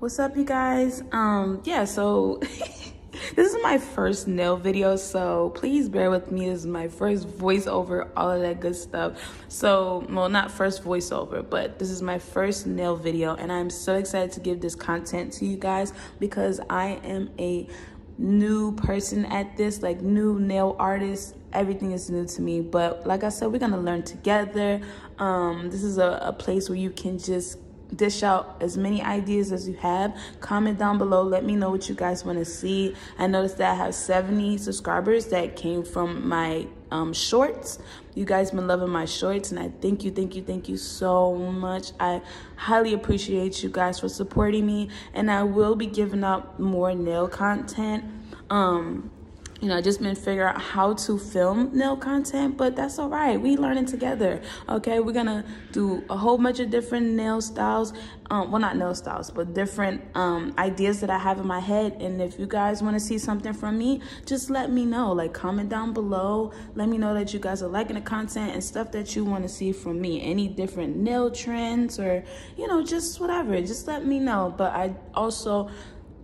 what's up you guys? Um yeah so this is my first nail video so please bear with me. This is my first voiceover all of that good stuff. So well not first voiceover but this is my first nail video and i'm so excited to give this content to you guys because i am a new person at this like new nail artist. Everything is new to me but like i said we're gonna learn together. Um this is a, a place where you can just dish out as many ideas as you have. Comment down below. Let me know what you guys want to see. I noticed that I have 70 subscribers that came from my um, shorts. You guys been loving my shorts, and I thank you, thank you, thank you so much. I highly appreciate you guys for supporting me, and I will be giving out more nail content. Um, you know, I just been figuring out how to film nail content, but that's all right. We learning together. Okay, we're gonna do a whole bunch of different nail styles. Um, well, not nail styles, but different um, ideas that I have in my head. And if you guys want to see something from me, just let me know. Like comment down below. Let me know that you guys are liking the content and stuff that you want to see from me. Any different nail trends or you know, just whatever. Just let me know. But I also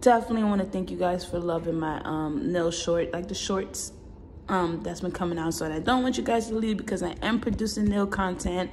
definitely want to thank you guys for loving my um, nail short, like the shorts um, that's been coming out. So I don't want you guys to leave because I am producing nail content.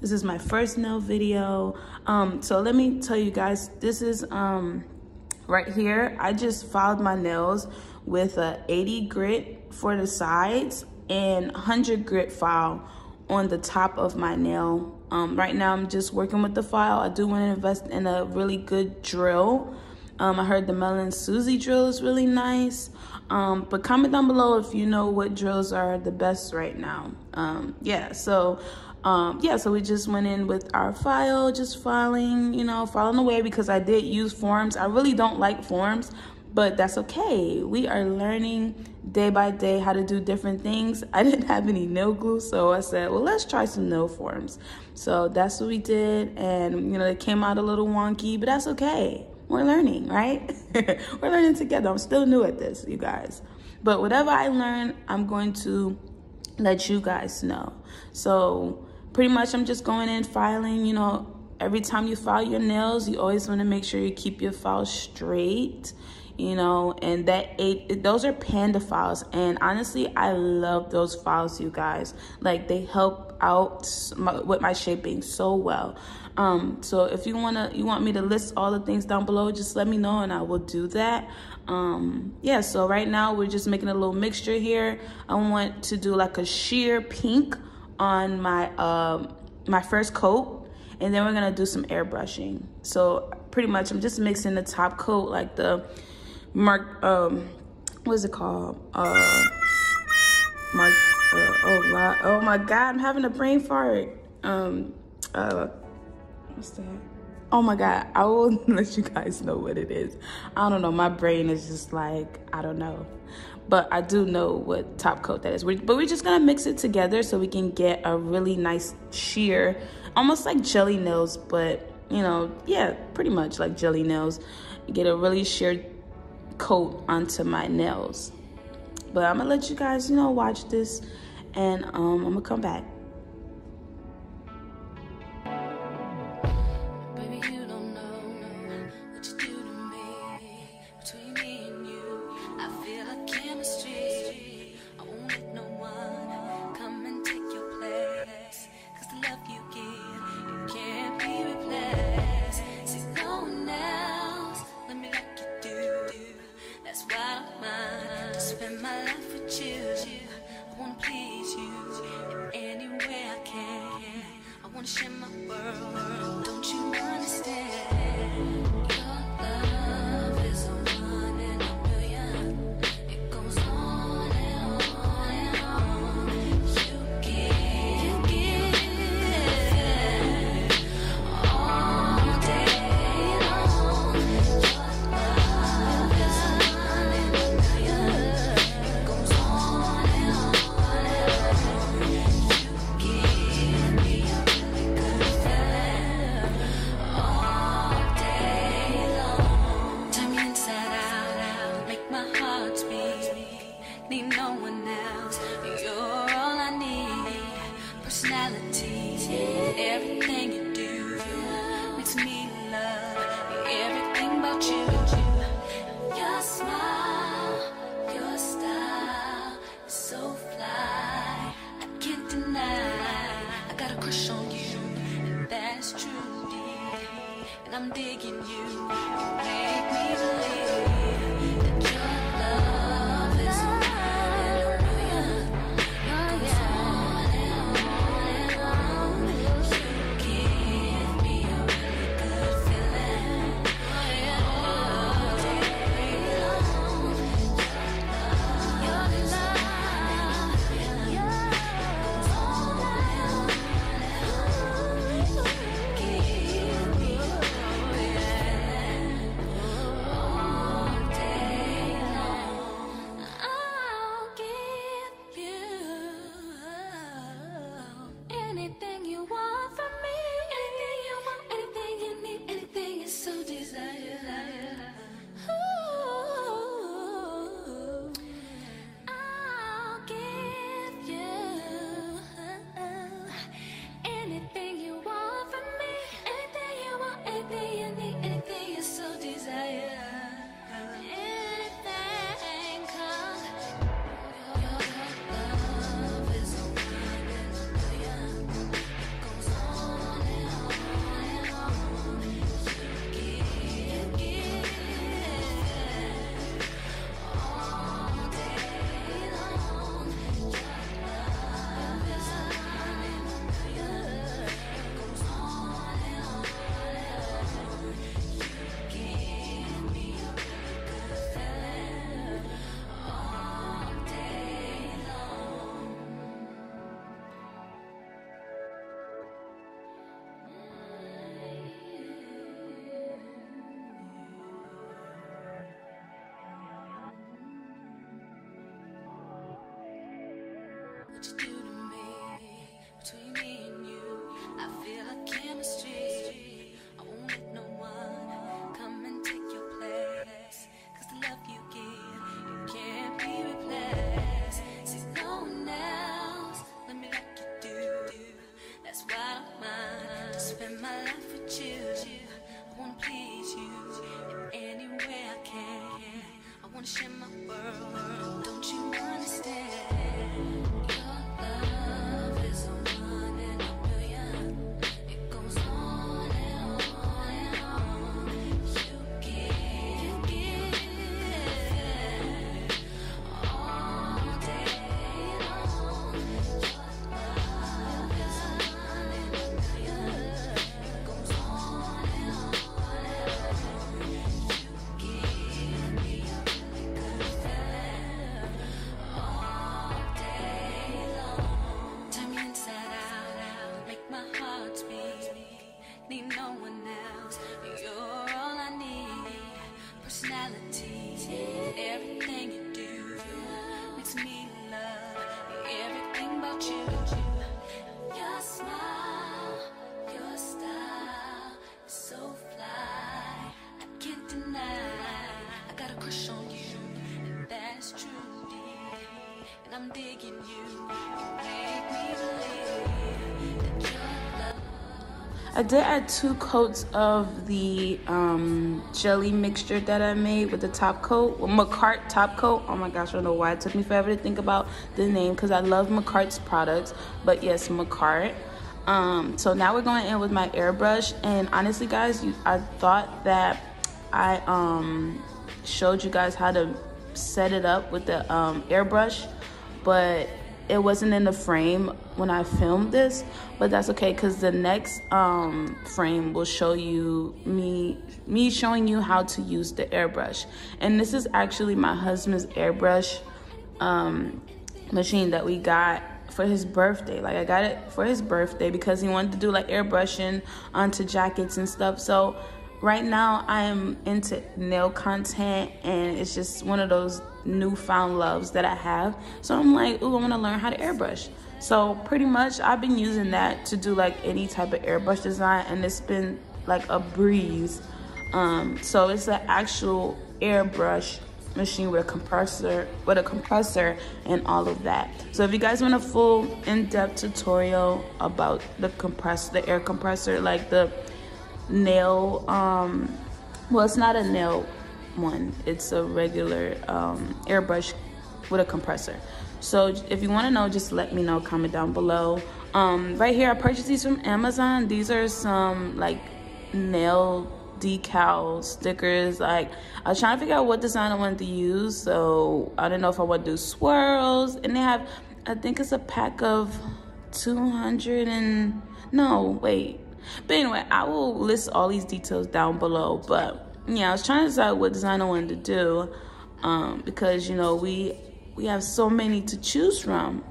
This is my first nail video. Um, so let me tell you guys, this is um, right here. I just filed my nails with a 80 grit for the sides and 100 grit file on the top of my nail. Um, right now, I'm just working with the file. I do want to invest in a really good drill um, I heard the Melody Susie drill is really nice. Um, but comment down below if you know what drills are the best right now. Um, yeah, so um, yeah, so we just went in with our file, just filing, you know, filing away because I did use forms. I really don't like forms, but that's okay. We are learning day by day how to do different things. I didn't have any nail glue, so I said, well, let's try some nail forms. So that's what we did, and you know, it came out a little wonky, but that's okay we're learning, right? we're learning together. I'm still new at this, you guys. But whatever I learn, I'm going to let you guys know. So pretty much I'm just going in filing, you know, every time you file your nails, you always want to make sure you keep your file straight you know and that eight those are panda files and honestly i love those files you guys like they help out my, with my shaping so well um, so if you wanna you want me to list all the things down below, just let me know and I will do that. Um, yeah, so right now we're just making a little mixture here. I want to do like a sheer pink on my um, my first coat and then we're gonna do some airbrushing. So pretty much I'm just mixing the top coat like the mark um what is it called? Uh mark uh, oh my oh my god, I'm having a brain fart. Um uh What's that? Oh my God, I will let you guys know what it is. I don't know, my brain is just like, I don't know. But I do know what top coat that is. But we're just gonna mix it together so we can get a really nice sheer, almost like jelly nails, but you know, yeah, pretty much like jelly nails. Get a really sheer coat onto my nails. But I'm gonna let you guys, you know, watch this and um, I'm gonna come back. world. you make me believe I did add two coats of the um, jelly mixture that I made with the top coat, Makartt top coat. Oh my gosh, I don't know why it took me forever to think about the name because I love Makartt's products. But yes, Makartt. Um, so now we're going in with my airbrush. And honestly, guys, you, I thought that I um, showed you guys how to set it up with the um, airbrush, but it wasn't in the frame when I filmed this, but that's okay because the next um, frame will show you me me showing you how to use the airbrush. And this is actually my husband's airbrush um, machine that we got for his birthday. Like I got it for his birthday because he wanted to do like airbrushing onto jackets and stuff. So right now I am into nail content and it's just one of those newfound loves that I have. So I'm like, ooh, I want to learn how to airbrush. So pretty much I've been using that to do like any type of airbrush design and it's been like a breeze. Um, so it's an actual airbrush machine with a compressor with a compressor and all of that so if you guys want a full in-depth tutorial about the compressor the air compressor like the nail um well, it's not a nail one. It's a regular um, airbrush with a compressor. So if you want to know, just let me know. Comment down below. Um, right here, I purchased these from Amazon. These are some like nail decal stickers. Like I was trying to figure out what design I wanted to use. So I don't know if I want to do swirls. And they have, I think it's a pack of 200 and no, wait. But anyway, I will list all these details down below. But yeah, I was trying to decide what design I wanted to do um, because you know we we have so many to choose from.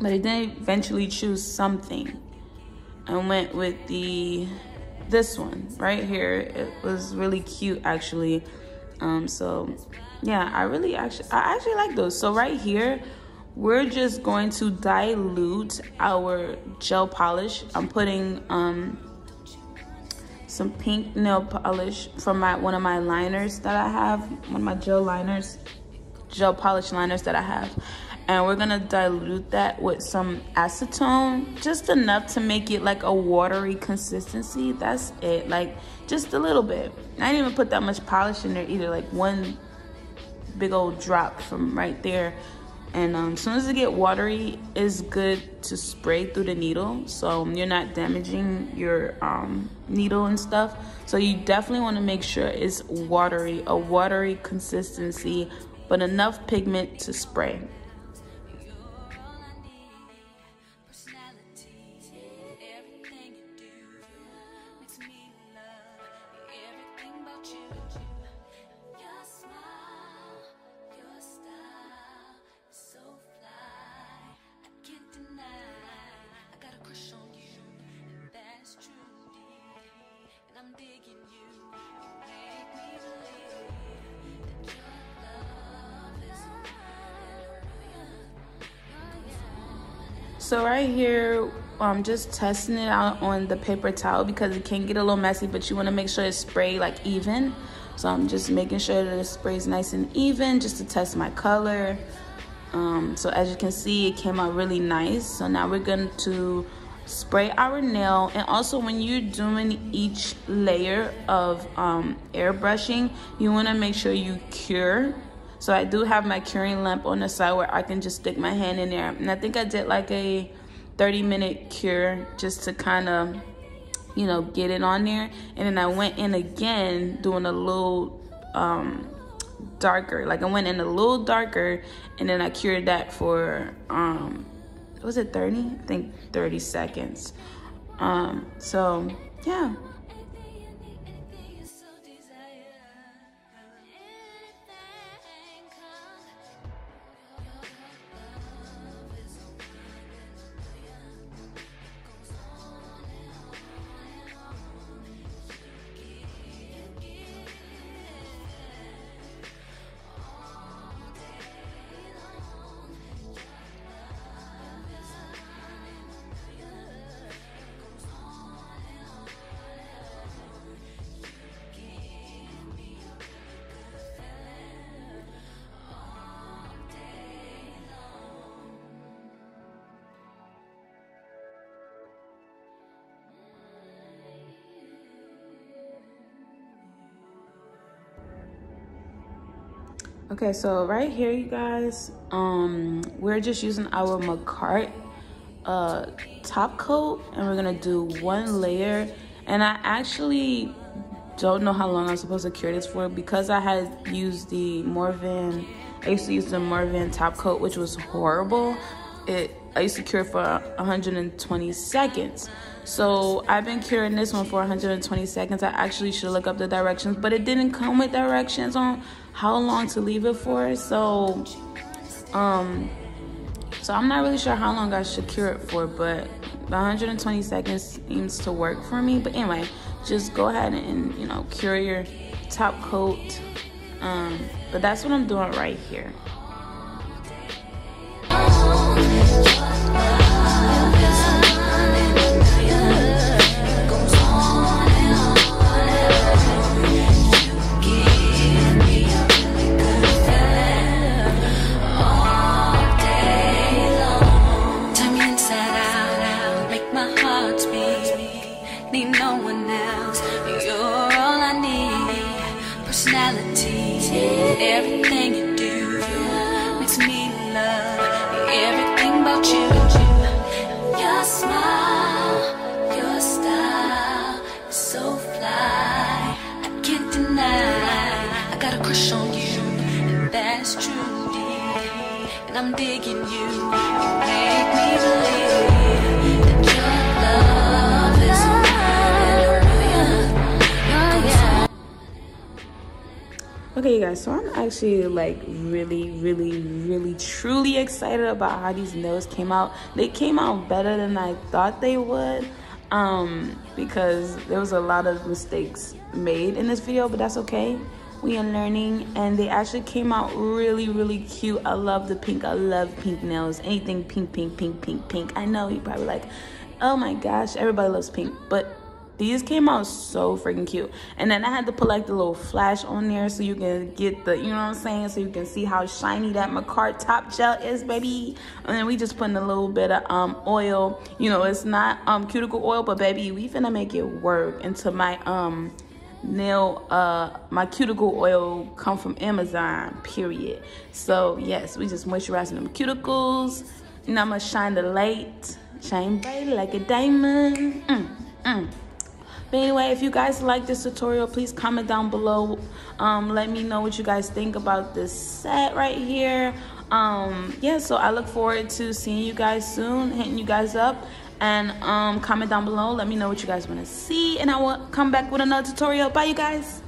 But I did eventually choose something. I went with the this one right here. It was really cute actually. Um, so yeah, I really actually I actually like those. So right here, we're just going to dilute our gel polish. I'm putting um some pink nail polish from my one of my liners that I have, one of my gel liners, gel polish liners that I have. And we're gonna dilute that with some acetone, just enough to make it like a watery consistency. That's it, like just a little bit. I didn't even put that much polish in there either, like one big old drop from right there and um, as soon as it get watery it's good to spray through the needle. So you're not damaging your um, needle and stuff. So you definitely want to make sure it's watery a watery consistency but enough pigment to spray So right here, I'm just testing it out on the paper towel because it can get a little messy, but you want to make sure it's sprayed like even. So I'm just making sure that it sprays nice and even just to test my color. Um, so as you can see, it came out really nice. So now we're going to spray our nail. And also when you're doing each layer of um, airbrushing, you want to make sure you cure so I do have my curing lamp on the side where I can just stick my hand in there. And I think I did like a 30 minute cure just to kind of, you know, get it on there. And then I went in again doing a little um, darker. Like I went in a little darker and then I cured that for, um, was it 30? I think 30 seconds. Um, so yeah. Okay, so right here, you guys, um, we're just using our Makartt uh, top coat and we're gonna do one layer. And I actually don't know how long I'm supposed to cure this for because I had used the Morovan, I used to use the Morovan top coat, which was horrible. It I used to cure for 120 seconds. So I've been curing this one for 120 seconds. I actually should look up the directions, but it didn't come with directions on how long to leave it for. So, um, so I'm not really sure how long I should cure it for, but 120 seconds seems to work for me. But anyway, just go ahead and, you know, cure your top coat. Um, but that's what I'm doing right here. I'm digging you. Make me believe that your love is. Okay, you guys, so I'm actually like really, really, really, truly excited about how these nails came out. They came out better than I thought they would um, because there was a lot of mistakes made in this video, but that's okay. We are learning and they actually came out really, really cute. I love the pink. I love pink nails. Anything pink, pink, pink, pink, pink. I know you probably like, oh my gosh, everybody loves pink, but these came out so freaking cute and then i had to put like the little flash on there so you can get the you know what i'm saying so you can see how shiny that Makartt top gel is baby and then we just putting a little bit of um oil you know it's not um cuticle oil but baby we finna make it work into my um nail uh my cuticle oil come from amazon period so yes we just moisturizing them cuticles and i'm gonna shine the light shine bright like a diamond mm, mm. But anyway, if you guys like this tutorial, please comment down below. Um, let me know what you guys think about this set right here. Um, yeah, so I look forward to seeing you guys soon, hitting you guys up. And um, comment down below. Let me know what you guys want to see. And I will come back with another tutorial. Bye, you guys.